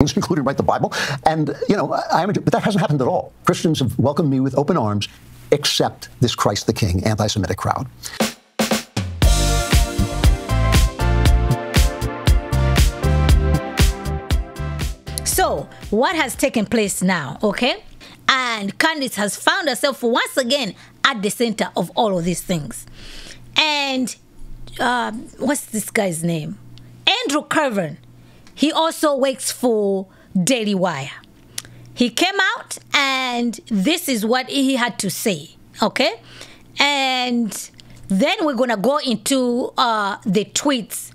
including write the Bible. And, you know, I am, a Jew, but that hasn't happened at all. Christians have welcomed me with open arms, except this Christ the King anti Semitic crowd. So, what has taken place now, okay? And Candace has found herself once again at the center of all of these things. And uh, what's this guy's name? Andrew Curran. He also works for Daily Wire. He came out and this is what he had to say, okay? And then we're gonna go into uh, the tweets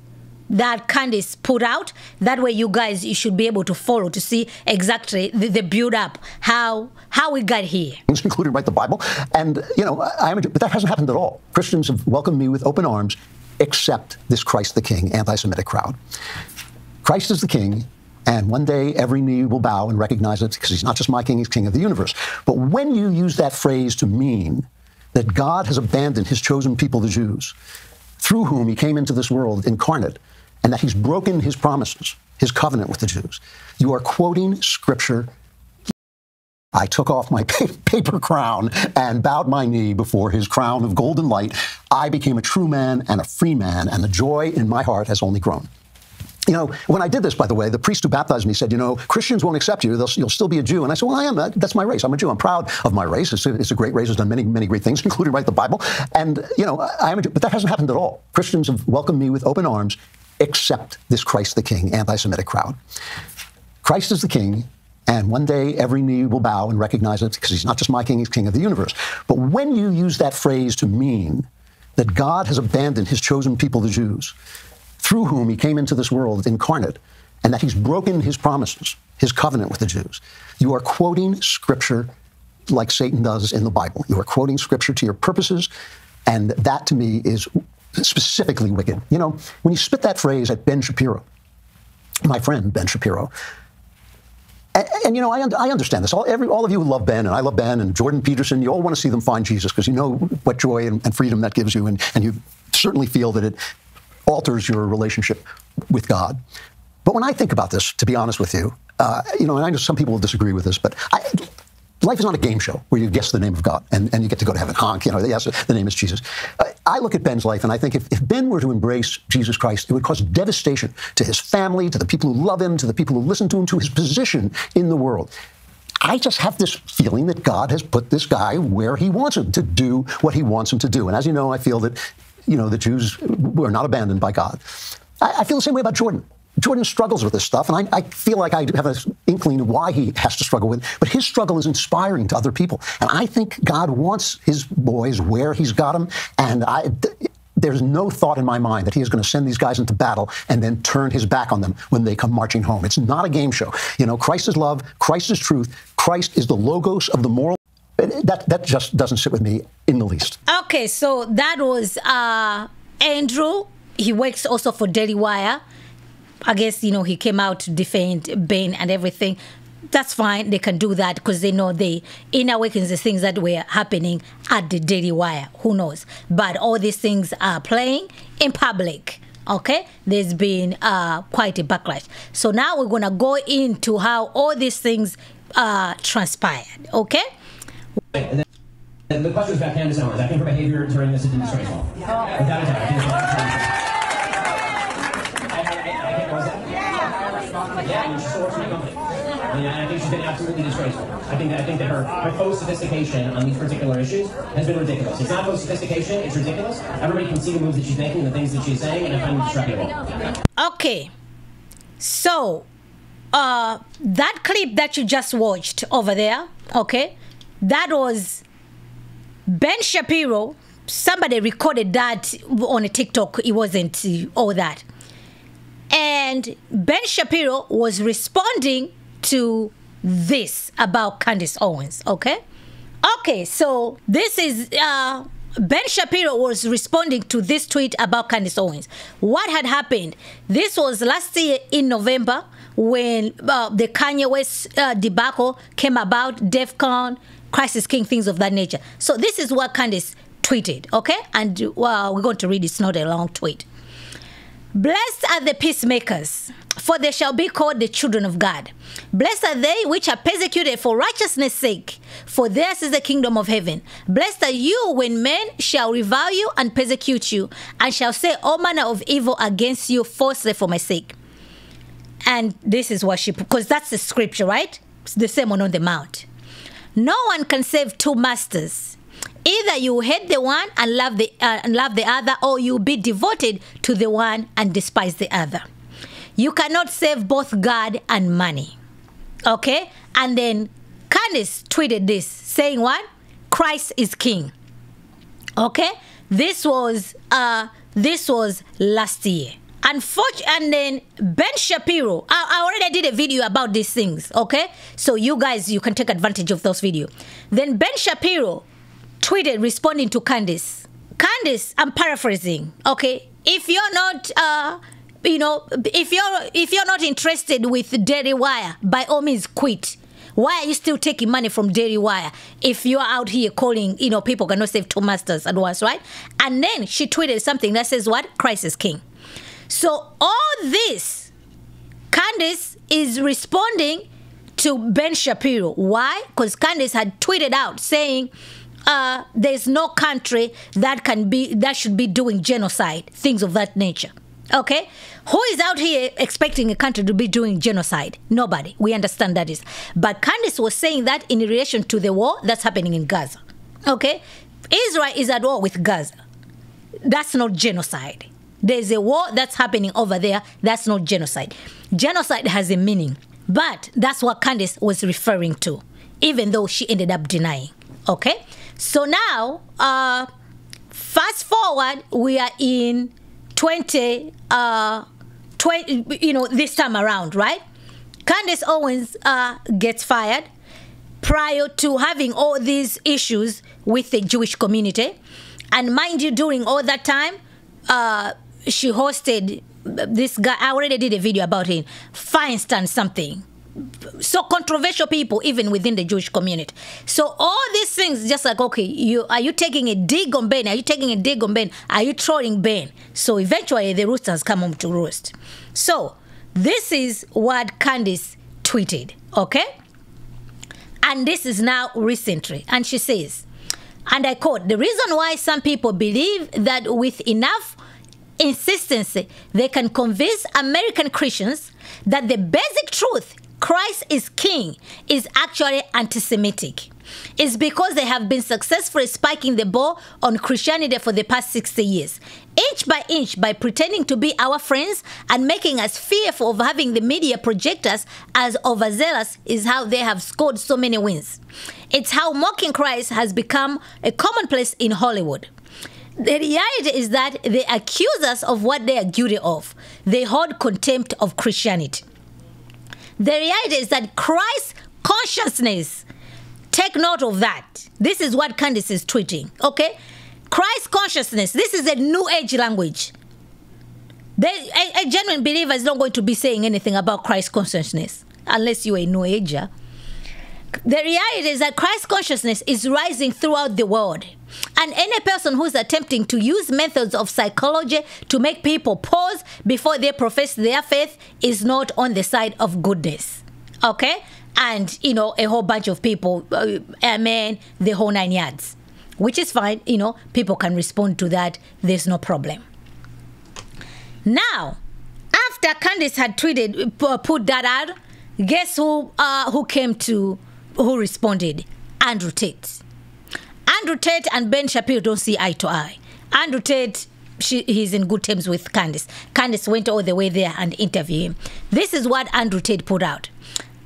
that Candace put out. That way, you guys you should be able to follow to see exactly the, the build up, how how we got here. Including write the Bible, and you know, I am, but that hasn't happened at all. Christians have welcomed me with open arms, except this Christ the King anti-Semitic crowd. Christ is the King. And one day every knee will bow and recognize it because he's not just my king, he's king of the universe. But when you use that phrase to mean that God has abandoned his chosen people, the Jews, through whom he came into this world incarnate, and that he's broken his promises, his covenant with the Jews. You are quoting scripture. I took off my paper crown and bowed my knee before his crown of golden light. I became a true man and a free man, and the joy in my heart has only grown. You know, when I did this, by the way, the priest who baptized me said, you know, Christians won't accept you. They'll, you'll still be a Jew. And I said, well, I am. That's my race. I'm a Jew. I'm proud of my race. It's a, it's a great race. It's done many, many great things, including write the Bible. And, you know, I am a Jew. But that hasn't happened at all. Christians have welcomed me with open arms, except this Christ the King anti Semitic crowd. Christ is the King. And one day every knee will bow and recognize it because he's not just my king, he's king of the universe. But when you use that phrase to mean that God has abandoned his chosen people, the Jews, through whom he came into this world incarnate, and that he's broken his promises, his covenant with the Jews. You are quoting scripture like Satan does in the Bible. You are quoting scripture to your purposes, and that to me is specifically wicked. You know, when you spit that phrase at Ben Shapiro, my friend Ben Shapiro, and, and, you know, I, I understand this. All, every, all of you love Ben, and I love Ben, and Jordan Peterson. You all want to see them find Jesus because you know what joy and, and, freedom that gives you, and, and you certainly feel that it alters your relationship with God. But when I think about this, to be honest with you, uh, you know, and I know some people will disagree with this, but I, life is not a game show where you guess the name of God and, and you get to go to heaven. Honk, you know, yes, the name is Jesus. Uh, I look at Ben's life and I think if, if Ben were to embrace Jesus Christ, it would cause devastation to his family, to the people who love him, to the people who listen to him, to his position in the world. I just have this feeling that God has put this guy where he wants him to do what he wants him to do. And as you know, I feel that, you know, the Jews were not abandoned by God. I, I feel the same way about Jordan. Jordan struggles with this stuff, and I, I, feel like I have an inkling of why he has to struggle with it. But his struggle is inspiring to other people. And I think God wants his boys where he's got them. And I, there's no thought in my mind that he is going to send these guys into battle and then turn his back on them when they come marching home. It's not a game show. You know, Christ is love, Christ is truth, Christ is the logos of the moral. That, that just doesn't sit with me in the least. Okay, so that was uh, Andrew. He works also for Daily Wire. I guess, you know, he came out to defend Ben and everything. That's fine. They can do that because they know the inner workings, the things that were happening at the Daily Wire. Who knows? But all these things are playing in public. Okay, there's been uh, quite a backlash. So now we're gonna go into how all these things uh, transpired. Okay. And then the question is about Candace Owens. I think her behavior during this is disgraceful. Without a doubt. Yeah, and she's still works for my company. And I think she's been absolutely disgraceful. I think that I think that her, her faux sophistication on these particular issues has been ridiculous. It's not faux sophistication, it's ridiculous. Everybody can see the moves that she's making the things that she's saying, and I find it disreputable. Okay. So, uh, that clip that you just watched over there, okay, that was Ben Shapiro. Somebody recorded that on a TikTok. It wasn't all that. And Ben Shapiro was responding to this about Candace Owens, okay? Okay, so this is uh, Ben Shapiro was responding to this tweet about Candace Owens. What had happened? This was last year in November when uh, the Kanye West uh, debacle came about, DEF CON, Crisis King, things of that nature. So this is what Candace tweeted, okay? And uh, we're going to read. It's not a long tweet. Blessed are the peacemakers, for they shall be called the children of God. Blessed are they which are persecuted for righteousness' sake, for theirs is the kingdom of heaven. Blessed are you when men shall revile you and persecute you, and shall say all manner of evil against you falsely for my sake. And this is what she, because that's the scripture, right? It's the sermon on the mount. No one can serve two masters. Either you hate the one and love the uh, and love the other, or you be devoted to the one and despise the other. You cannot save both God and money. Okay? And then Candace tweeted this saying what? Christ is king. Okay? This was uh this was last year. Unfortunately, and then Ben Shapiro, I, I already did a video about these things, okay? So you guys, you can take advantage of those video. Then Ben Shapiro tweeted responding to Candace. Candace, I'm paraphrasing, okay? If you're not, uh, you know, if you're if you're not interested with Daily Wire, by all means quit. Why are you still taking money from Daily Wire if you're out here calling, you know, people cannot save two masters at once, right? And then she tweeted something that says what? Christ is king. So all this, Candace is responding to Ben Shapiro. Why? Because Candace had tweeted out saying, uh, "There's no country that can be that should be doing genocide, things of that nature." Okay, who is out here expecting a country to be doing genocide? Nobody. We understand that is. But Candace was saying that in relation to the war that's happening in Gaza. Okay, Israel is at war with Gaza. That's not genocide. There's a war that's happening over there. That's not genocide. Genocide has a meaning, but that's what Candace was referring to, even though she ended up denying. Okay, so now, uh, fast forward, we are in 20, uh, 20, you know, this time around, right? Candace Owens uh, gets fired prior to having all these issues with the Jewish community. And mind you, during all that time, uh, she hosted this guy. I already did a video about him, Feinstein something. So controversial people, even within the Jewish community. So all these things, just like okay, you are you taking a dig on Ben? Are you taking a dig on Ben? Are you trolling Ben? So eventually, the roosters come home to roost. So this is what Candace tweeted. Okay, and this is now recently, and she says, and I quote: "The reason why some people believe that with enough." Insistency, they can convince American Christians that the basic truth, Christ is king, is actually anti Semitic. It's because they have been successfully spiking the ball on Christianity for the past 60 years. Inch by inch, by pretending to be our friends and making us fearful of having the media project us as overzealous, is how they have scored so many wins. It's how mocking Christ has become a commonplace in Hollywood. The reality is that they accuse us of what they are guilty of. They hold contempt of Christianity. The reality is that Christ's consciousness, take note of that. This is what Candace is tweeting, okay? Christ consciousness, this is a new age language. They, a, a genuine believer is not going to be saying anything about Christ consciousness unless you're a new ager. The reality is that Christ consciousness is rising throughout the world. And any person who's attempting to use methods of psychology to make people pause before they profess their faith is not on the side of goodness. Okay? And, you know, a whole bunch of people, uh, amen, the whole nine yards, which is fine. You know, people can respond to that. There's no problem. Now, after Candace had tweeted, put that out, guess who, uh, who came to, who responded? Andrew Tate. Andrew Tate and Ben Shapiro don't see eye to eye. Andrew Tate, she, he's in good terms with Candace. Candace went all the way there and interviewed him. This is what Andrew Tate put out.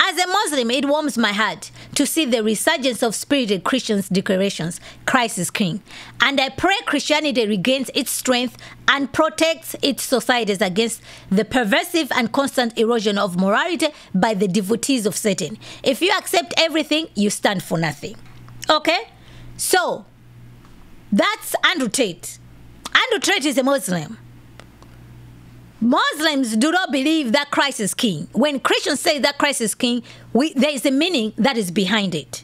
As a Muslim, it warms my heart to see the resurgence of spirited Christians' declarations, Christ is King. And I pray Christianity regains its strength and protects its societies against the pervasive and constant erosion of morality by the devotees of Satan. If you accept everything, you stand for nothing. Okay? So, that's Andrew Tate. Andrew Tate is a Muslim. Muslims do not believe that Christ is king. When Christians say that Christ is king, we, there is a meaning that is behind it.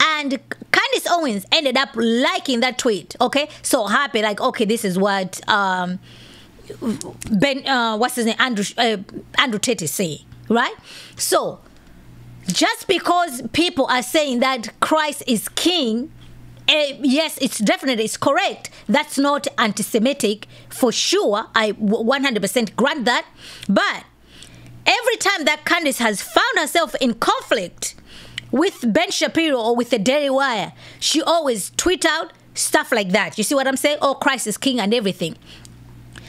And Candace Owens ended up liking that tweet. Okay, so happy, like, okay, this is what um, Ben, uh, what's his name, Andrew, uh, Andrew Tate is saying, right? So, just because people are saying that Christ is king, eh, yes, it's definitely it's correct. That's not anti-Semitic for sure. I 100% grant that. But every time that Candace has found herself in conflict with Ben Shapiro or with the Daily Wire, she always tweet out stuff like that. You see what I'm saying? Oh, Christ is king and everything.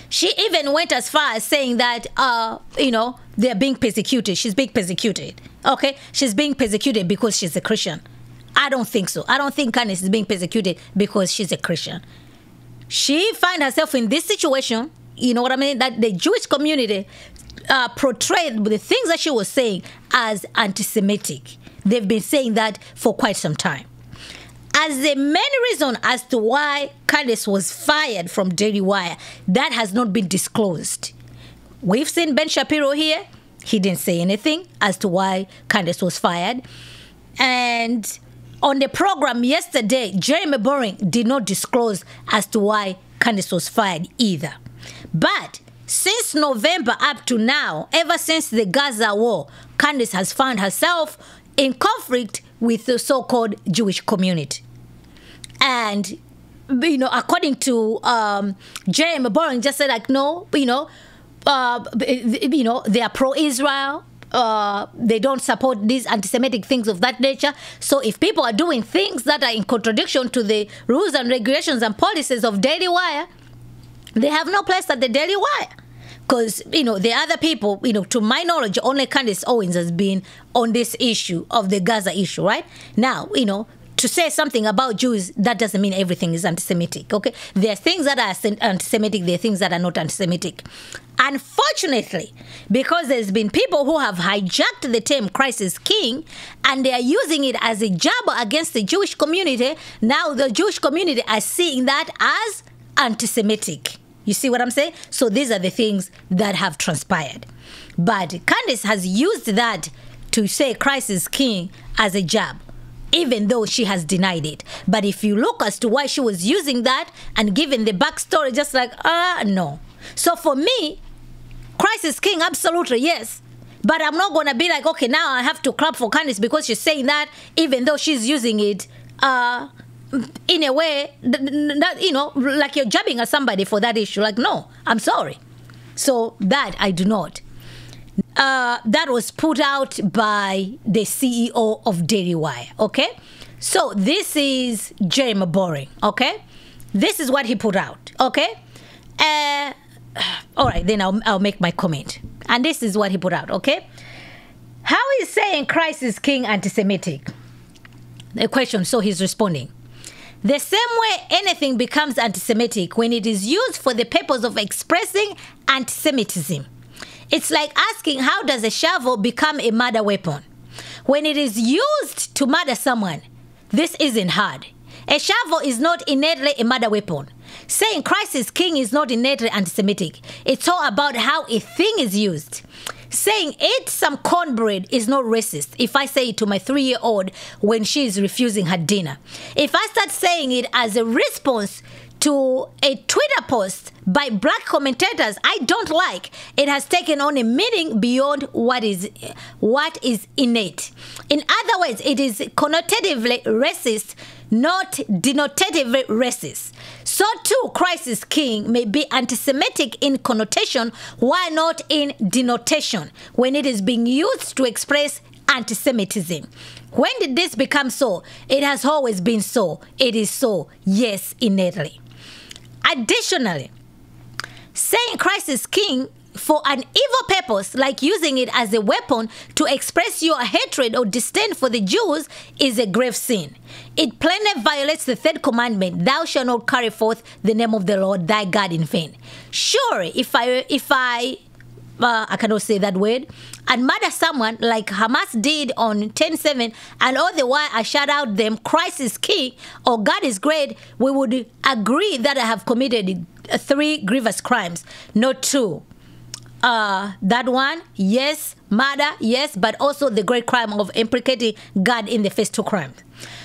She even went as far as saying that, uh, you know, they're being persecuted. She's being persecuted. Okay? She's being persecuted because she's a Christian. I don't think so. I don't think Candace is being persecuted because she's a Christian. She find herself in this situation, you know what I mean? That the Jewish community uh, portrayed the things that she was saying as anti-Semitic. They've been saying that for quite some time as the main reason as to why Candace was fired from Daily Wire, that has not been disclosed. We've seen Ben Shapiro here. He didn't say anything as to why Candace was fired. And on the program yesterday, Jeremy Boreing did not disclose as to why Candace was fired either. But since November up to now, ever since the Gaza war, Candace has found herself in conflict with the so-called Jewish community. And you know, according to um, Jeremy Boreing, just said like, no, you know, uh, you know, they are pro-Israel. Uh, they don't support these anti-Semitic things of that nature. So if people are doing things that are in contradiction to the rules and regulations and policies of Daily Wire, they have no place at the Daily Wire. Because, you know, the other people, you know, to my knowledge, only Candace Owens has been on this issue of the Gaza issue, right? Now, you know, to say something about Jews, that doesn't mean everything is anti Semitic, okay? There are things that are anti Semitic, there are things that are not anti Semitic. Unfortunately, because there's been people who have hijacked the term Christ is King and they are using it as a jab against the Jewish community, now the Jewish community are seeing that as anti Semitic. You see what I'm saying? So these are the things that have transpired. But Candace has used that to say Christ is king as a jab, even though she has denied it. But if you look as to why she was using that and giving the backstory, just like, ah, uh, no. So for me, Christ is king, absolutely, yes. But I'm not going to be like, okay, now I have to clap for Candace because she's saying that, even though she's using it uh, in a way that you know like you're jabbing at somebody for that issue. Like no i'm sorry. So that i do not. Uh, that was put out by the ceo of daily wire okay? So this is jeremy boreing okay? This is what he put out okay? Uh, all right then I'll, I'll make my comment and this is what he put out okay how is saying christ is king anti-semitic the question so he's responding the same way anything becomes anti Semitic when it is used for the purpose of expressing anti Semitism. It's like asking how does a shovel become a murder weapon? When it is used to murder someone, this isn't hard. A shovel is not innately a murder weapon. Saying Christ is king is not innately anti Semitic. It's all about how a thing is used. Saying eat some cornbread is not racist if I say it to my three year old when she is refusing her dinner. If I start saying it as a response to a Twitter post by black commentators I don't like, it has taken on a meaning beyond what is what is innate. In other words, it is connotatively racist, not denotatively racist. So too, Christ is king may be anti-Semitic in connotation, why not in denotation, when it is being used to express anti-Semitism. When did this become so? It has always been so. It is so, yes, innately. Additionally, saying Christ is king for an evil purpose, like using it as a weapon to express your hatred or disdain for the Jews, is a grave sin. It plainly violates the third commandment: "Thou shalt not carry forth the name of the Lord thy God in vain." Sure, if I if I uh, I cannot say that word, and murder someone like Hamas did on 10-7, and all the while I shout out them, Christ is king or God is great, we would agree that I have committed three grievous crimes, not two uh, that one, yes, murder, yes, but also the great crime of implicating God in the first two crimes.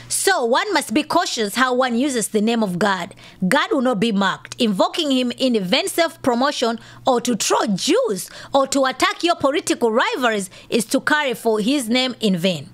So one must be cautious how one uses the name of God. God will not be mocked. Invoking him in a vain self-promotion or to throw Jews or to attack your political rivals is to carry for his name in vain.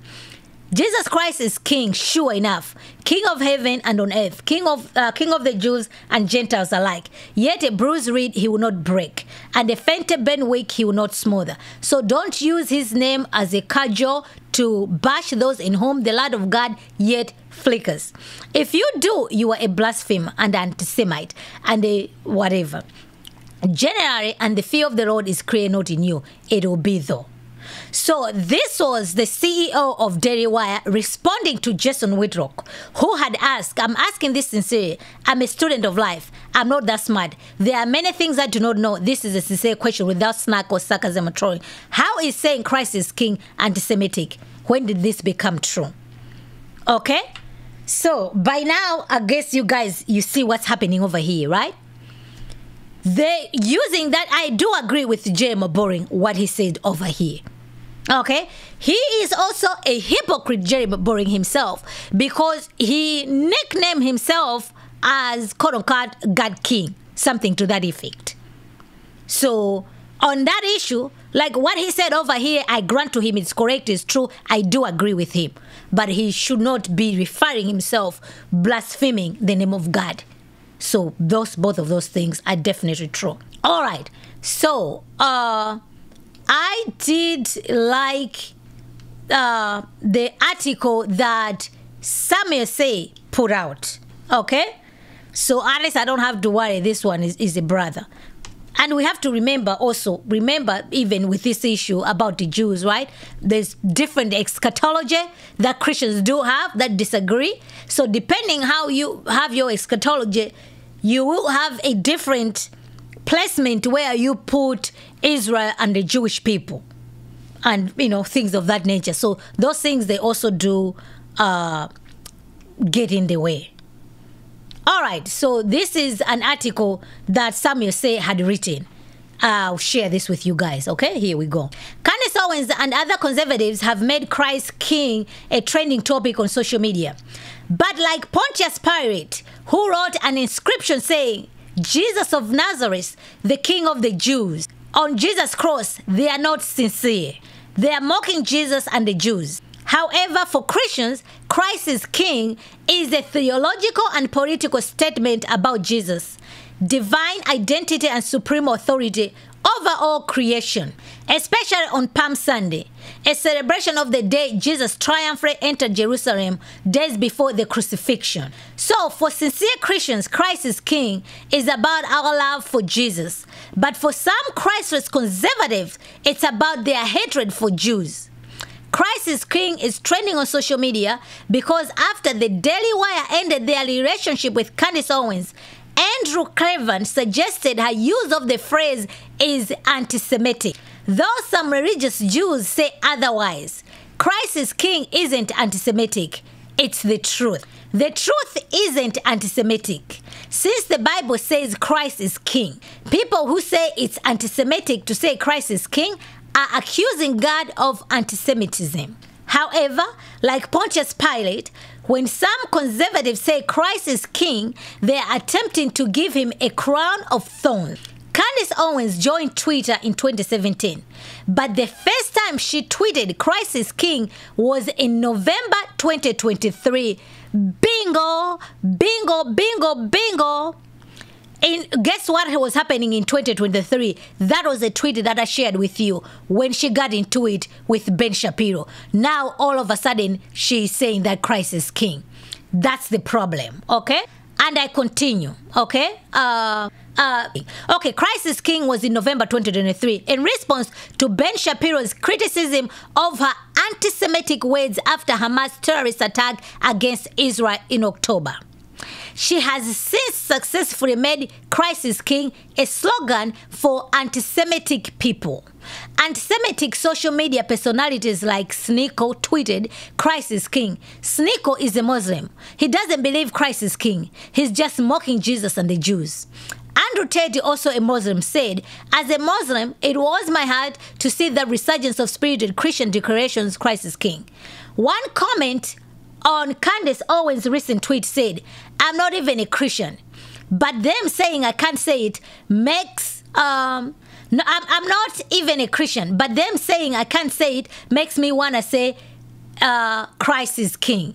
Jesus Christ is King, sure enough, King of heaven and on earth, King of uh, King of the Jews and Gentiles alike. Yet a bruised reed he will not break, and a fainted bent weak he will not smother. So don't use his name as a cudgel to bash those in whom the light of God yet flickers. If you do, you are a blasphemer and anti-Semite and a whatever. Generally, and the fear of the Lord is clear not in you. It will be though. So this was the CEO of Daily Wire responding to Jason Whitlock, who had asked, I'm asking this sincerely. I'm a student of life. I'm not that smart. There are many things I do not know. This is a sincere question without snack or sarcasm or trolling. How is saying Christ is king anti-Semitic? When did this become true? Okay? So by now, I guess you guys, you see what's happening over here, right? They using that, I do agree with Jeremy Boreing, what he said over here. Okay, he is also a hypocrite, Jerry Boreing himself, because he nicknamed himself as quote unquote God King, something to that effect. So on that issue, like what he said over here, I grant to him it's correct, it's true. I do agree with him, but he should not be referring himself blaspheming the name of God. So those both of those things are definitely true. All right. So uh I did like uh the article that Samuel Sey put out. Okay? So at least I don't have to worry this one is, is a brother. And we have to remember also, remember even with this issue about the Jews, right? There's different eschatology that Christians do have that disagree. So depending how you have your eschatology, you will have a different placement where you put Israel and the Jewish people and you know things of that nature. So those things they also do uh, get in the way. All right, so this is an article that Samuel Sey had written. I'll share this with you guys, okay? Here we go. Candace Owens and other conservatives have made Christ King a trending topic on social media. But like Pontius Pilate, who wrote an inscription saying, Jesus of Nazareth, the King of the Jews, on Jesus' cross, they are not sincere. They are mocking Jesus and the Jews. However, for Christians, Christ is King is a theological and political statement about Jesus, divine identity and supreme authority over all creation, especially on Palm Sunday, a celebration of the day Jesus triumphantly entered Jerusalem days before the crucifixion. So, for sincere Christians, Christ is King is about our love for Jesus. But for some Christless conservatives, it's about their hatred for Jews. Christ is King is trending on social media because after the Daily Wire ended their relationship with Candace Owens, Andrew Klavan suggested her use of the phrase is anti Semitic. Though some religious Jews say otherwise, Christ is King isn't anti Semitic. It's the truth. The truth isn't anti Semitic. Since the Bible says Christ is King, people who say it's anti Semitic to say Christ is King are accusing God of anti Semitism. However, like Pontius Pilate, when some conservatives say Christ is king, they are attempting to give him a crown of thorns. Candace Owens joined Twitter in 2017, but the first time she tweeted Christ is king was in November 2023. Bingo, bingo, bingo, bingo. And guess what was happening in 2023? That was a tweet that I shared with you when she got into it with Ben Shapiro. Now, all of a sudden, she's saying that Christ is king. That's the problem, okay? And I continue, okay? Uh, uh, okay, Christ is King was in November 2023 in response to Ben Shapiro's criticism of her anti Semitic words after Hamas terrorist attack against Israel in October. She has since successfully made Christ is King a slogan for anti Semitic people. Anti Semitic social media personalities like Sneako tweeted, Christ is King. Sneako is a Muslim. He doesn't believe Christ is King. He's just mocking Jesus and the Jews. Andrew Tate, also a Muslim, said, As a Muslim, it was my heart to see the resurgence of spirited Christian declarations Christ is King. One comment on Candace Owens' recent tweet said, I'm not even a Christian, but them saying I can't say it makes. Um, no, I'm, I'm not even a Christian, but them saying I can't say it makes me want to say uh, Christ is King.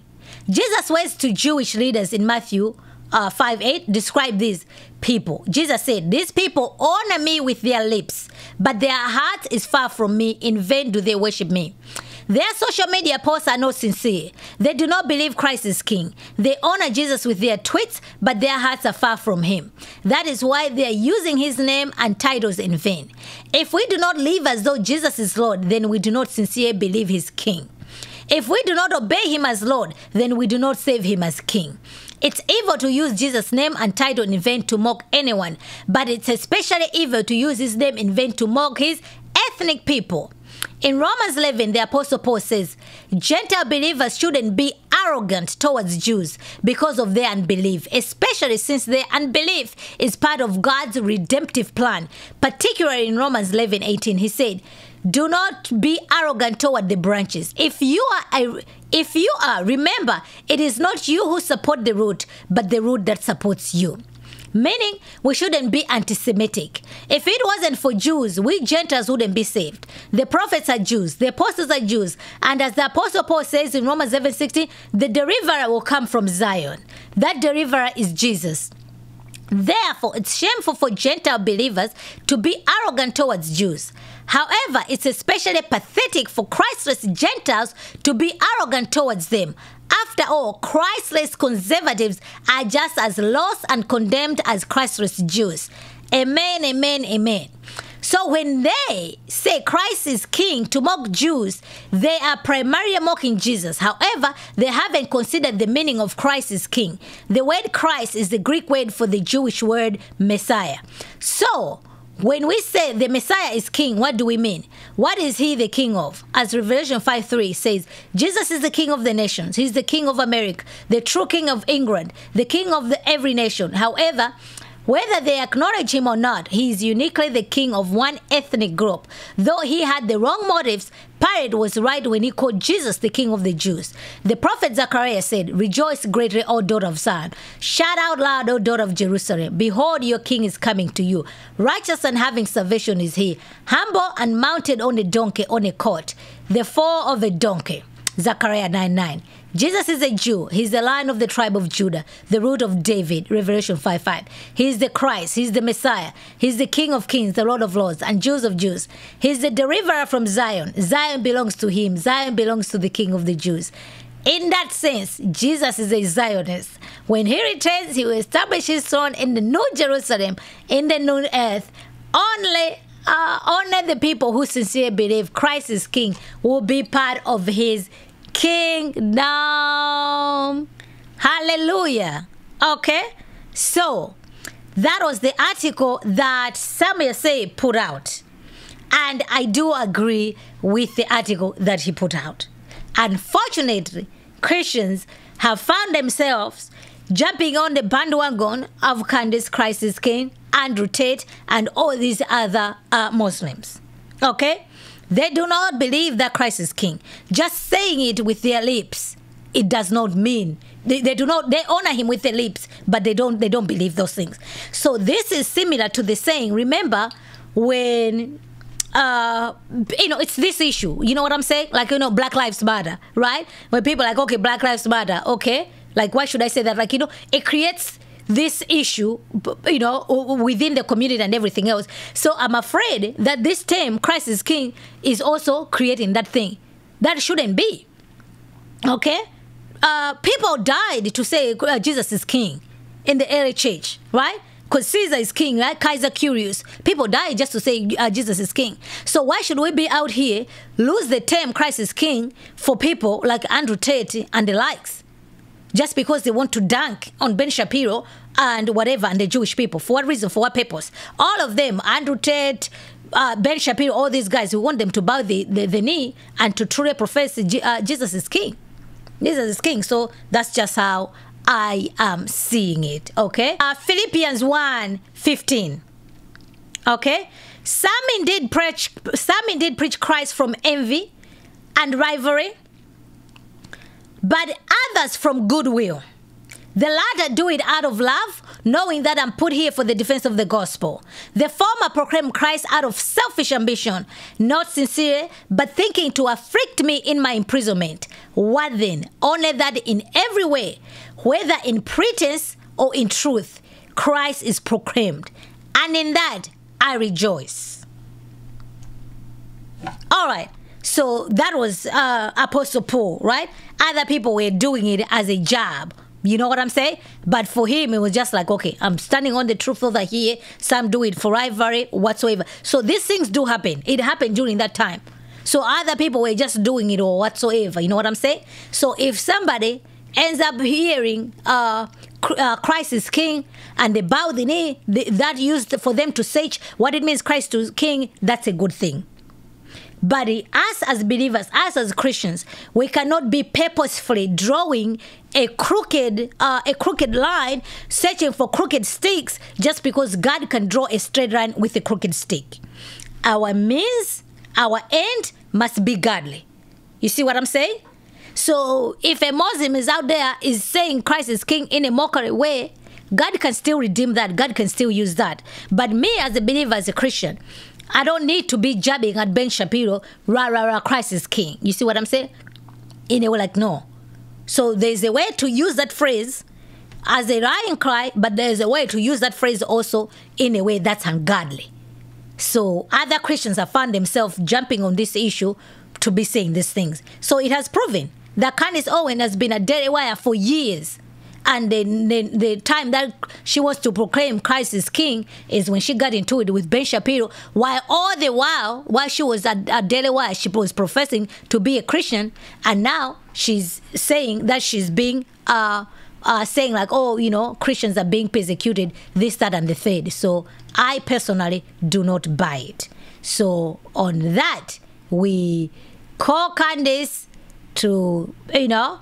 Jesus' words to Jewish leaders in Matthew uh, 5 8 describe these people. Jesus said, These people honor me with their lips, but their heart is far from me. In vain do they worship me. Their social media posts are not sincere. They do not believe Christ is king. They honor Jesus with their tweets, but their hearts are far from him. That is why they are using his name and titles in vain. If we do not live as though Jesus is Lord, then we do not sincerely believe he's king. If we do not obey him as Lord, then we do not save him as king. It's evil to use Jesus' name and title in vain to mock anyone, but it's especially evil to use his name in vain to mock his ethnic people. In Romans 11, the Apostle Paul says, Gentile believers shouldn't be arrogant towards Jews because of their unbelief, especially since their unbelief is part of God's redemptive plan. Particularly in Romans 11 18, he said, Do not be arrogant toward the branches. If you are if you are, remember, it is not you who support the root, but the root that supports you. Meaning, we shouldn't be anti Semitic. If it wasn't for Jews, we Gentiles wouldn't be saved. The prophets are Jews, the apostles are Jews. And as the Apostle Paul says in Romans 7 16, the deliverer will come from Zion. That deliverer is Jesus. Therefore, it's shameful for Gentile believers to be arrogant towards Jews. However, it's especially pathetic for Christless Gentiles to be arrogant towards them. After all, Christless conservatives are just as lost and condemned as Christless Jews. Amen, amen, amen. So when they say Christ is king to mock Jews, they are primarily mocking Jesus. However, they haven't considered the meaning of Christ is king. The word Christ is the Greek word for the Jewish word Messiah. So, when we say the Messiah is king, what do we mean? What is he the king of? As Revelation 5 3 says, Jesus is the king of the nations. He's the king of America, the true king of England, the king of the every nation. However, whether they acknowledge him or not, he is uniquely the king of one ethnic group. Though he had the wrong motives, Pilate was right when he called Jesus the king of the Jews. The prophet Zechariah said, Rejoice greatly, O daughter of Zion. Shout out loud, O daughter of Jerusalem. Behold, your king is coming to you. Righteous and having salvation is he, humble and mounted on a donkey, on a colt, the foal of a donkey. Zechariah 9 9. Jesus is a Jew. He's the lion of the tribe of Judah, the root of David, Revelation 5 5. He's the Christ. He's the Messiah. He's the King of kings, the Lord of lords, and Jews of Jews. He's the deliverer from Zion. Zion belongs to him. Zion belongs to the King of the Jews. In that sense, Jesus is a Zionist. When he returns, he will establish his throne in the New Jerusalem, in the new earth. Only uh, only the people who sincerely believe Christ is King will be part of his kingdom. Hallelujah. Okay? So, that was the article that Samuel Sey put out. And I do agree with the article that he put out. Unfortunately, Christians have found themselves jumping on the bandwagon of Candace Christ is King, Andrew Tate, and all these other uh, Muslims. Okay? They do not believe that Christ is king. Just saying it with their lips, it does not mean they, they do not they honor him with their lips, but they don't they don't believe those things. So this is similar to the saying. Remember when uh, you know, it's this issue. You know what I'm saying? Like, you know, Black Lives Matter, right? When people like, okay, Black Lives Matter, okay, like, why should I say that? Like, you know, it creates this issue, you know, within the community and everything else. So I'm afraid that this term, Christ is King, is also creating that thing. That shouldn't be. Okay? Uh, people died to say uh, Jesus is King in the early church, right? Because Caesar is king, right? Kaisar Kyrios. People died just to say uh, Jesus is king. So why should we be out here lose the term Christ is king for people like Andrew Tate and the likes? Just because they want to dunk on Ben Shapiro and whatever and the Jewish people. For what reason? For what purpose? All of them, Andrew Tate, uh, Ben Shapiro, all these guys, we want them to bow the, the, the knee and to truly profess uh, Jesus is king. Jesus is king. So that's just how I am seeing it. Okay. Uh, Philippians 1 15. Okay. Some indeed preach some indeed preach Christ from envy and rivalry, but others from goodwill. The latter do it out of love, knowing that I'm put here for the defense of the gospel. The former proclaim Christ out of selfish ambition, not sincere, but thinking to afflict me in my imprisonment. What then? Only that in every way, whether in pretense or in truth, Christ is proclaimed. And in that I rejoice. All right. So that was uh, Apostle Paul, right? Other people were doing it as a job. You know what I'm saying? But for him, it was just like, okay, I'm standing on the truth over here. Some do it for rivalry, whatsoever. So these things do happen. It happened during that time. So other people were just doing it or whatsoever. You know what I'm saying? So if somebody ends up hearing uh, uh, Christ is King and they bow the knee, that used for them to search what it means Christ is King, that's a good thing. But us as believers, us as Christians, we cannot be purposefully drawing a crooked, uh, a crooked line, searching for crooked sticks, just because God can draw a straight line with a crooked stick. Our means, our end must be godly. You see what I'm saying? So if a Muslim is out there is saying Christ is king in a mockery way, God can still redeem that. God can still use that. But me as a believer, as a Christian, I don't need to be jabbing at Ben Shapiro, rah, rah, rah, Christ is king. You see what I'm saying? In a way, like, no. So there's a way to use that phrase as a rallying cry, but there's a way to use that phrase also in a way that's ungodly. So other Christians have found themselves jumping on this issue to be saying these things. So it has proven that Candace Owen has been a dead wire for years. And the, the, the, time that she was to proclaim Christ is King is when she got into it with Ben Shapiro. While all the while, while she was at, at Daily Wire, she was professing to be a Christian. And now she's saying that she's being, uh, uh, saying like, oh, you know, Christians are being persecuted, this, that, and the third. So I personally do not buy it. So on that, we call Candace to, you know,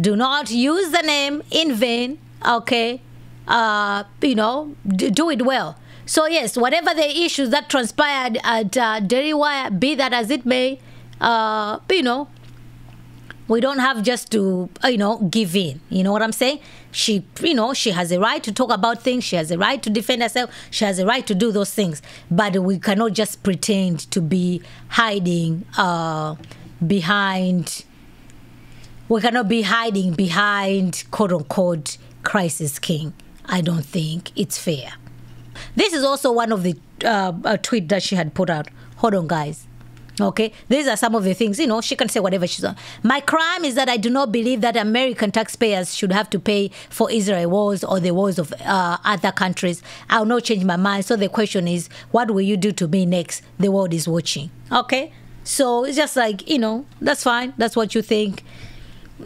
do not use the name in vain, okay? Uh, you know, do it well. So, yes, whatever the issues that transpired at uh, Wire, be that as it may, uh, you know, we don't have just to, uh, you know, give in. You know what I'm saying? She, you know, she has a right to talk about things. She has a right to defend herself. She has a right to do those things. But we cannot just pretend to be hiding uh, behind we cannot be hiding behind quote unquote crisis king. I don't think it's fair. This is also one of the uh, tweet that she had put out. Hold on, guys. Okay, these are some of the things, you know, she can say whatever she's on. My crime is that I do not believe that American taxpayers should have to pay for Israel wars or the wars of uh, other countries. I'll not change my mind. So the question is, what will you do to me next? The world is watching. Okay, so it's just like, you know, that's fine. That's what you think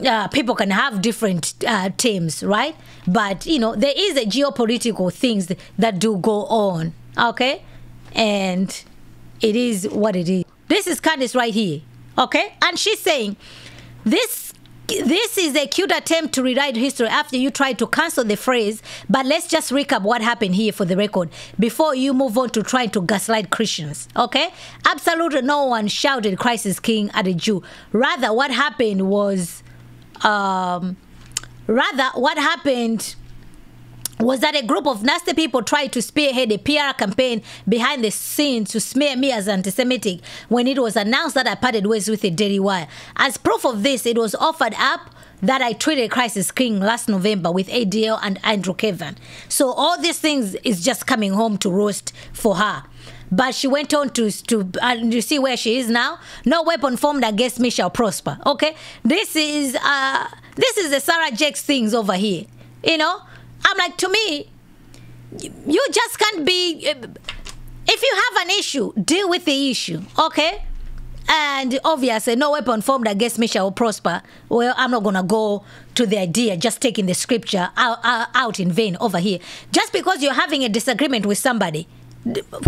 uh, people can have different uh, teams, right? But you know, there is a geopolitical things that do go on, okay? And it is what it is. This is Candace right here, okay? And she's saying this this is a cute attempt to rewrite history after you try to cancel the phrase. But let's just recap what happened here for the record before you move on to trying to gaslight Christians. Okay? Absolutely no one shouted Christ is King at a Jew. Rather, what happened was um, rather, what happened was that a group of nasty people tried to spearhead a PR campaign behind the scenes to smear me as anti-Semitic when it was announced that I parted ways with a Daily Wire. As proof of this, it was offered up that I tweeted Crisis King last November with ADL and Andrew Klavan. So all these things is just coming home to roast for her. But she went on to to and you see where she is now. No weapon formed against me shall prosper. Okay, this is uh this is the Sarah Jakes things over here. You know, I'm like to me, you just can't be. If you have an issue, deal with the issue. Okay. And obviously, no weapon formed against me shall prosper. Well, I'm not going to go to the idea just taking the scripture out, out in vain over here. Just because you're having a disagreement with somebody,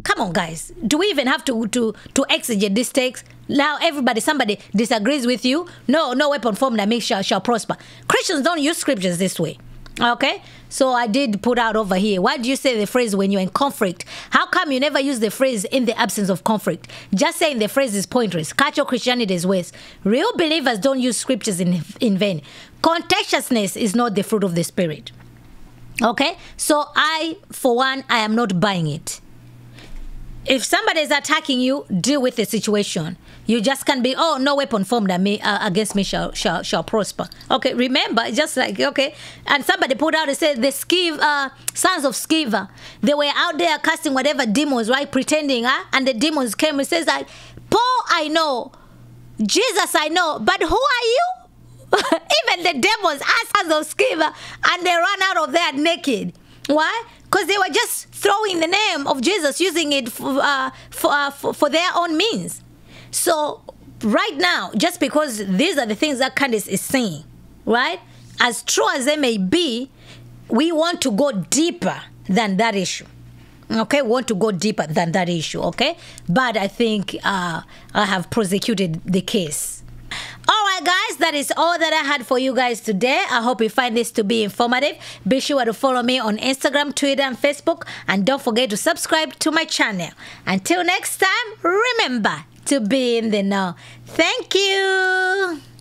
come on guys do we even have to to to exegete this text now everybody somebody disagrees with you no no weapon formed makes shall, shall prosper christians don't use scriptures this way Okay, so I did put out over here. Why do you say the phrase when you're in conflict? How come you never use the phrase in the absence of conflict? Just saying the phrase is pointless. Catch your is ways. Real believers don't use scriptures in, in vain. Contentiousness is not the fruit of the Spirit. Okay, so I, for one, I am not buying it. If somebody is attacking you, deal with the situation. You just can't be, oh, no weapon formed me, uh, against me shall, shall shall prosper. Okay, remember, just like, okay. And somebody put out and said, the Skiv, uh, sons of Sceva, they were out there casting whatever demons, right? Pretending, huh? And the demons came and says, like, Paul, I know. Jesus, I know. But who are you? Even the devils are sons of Sceva, and they ran out of there naked. Why? Because they were just throwing the name of Jesus, using it for, uh, for, uh, for, for their own means. So right now, just because these are the things that Candace is saying, right? As true as they may be, we want to go deeper than that issue. Okay, we want to go deeper than that issue. Okay, but I think uh, I have prosecuted the case. All right, guys, that is all that I had for you guys today. I hope you find this to be informative. Be sure to follow me on Instagram, Twitter, and Facebook. And don't forget to subscribe to my channel. Until next time, remember to be in the know. Thank you.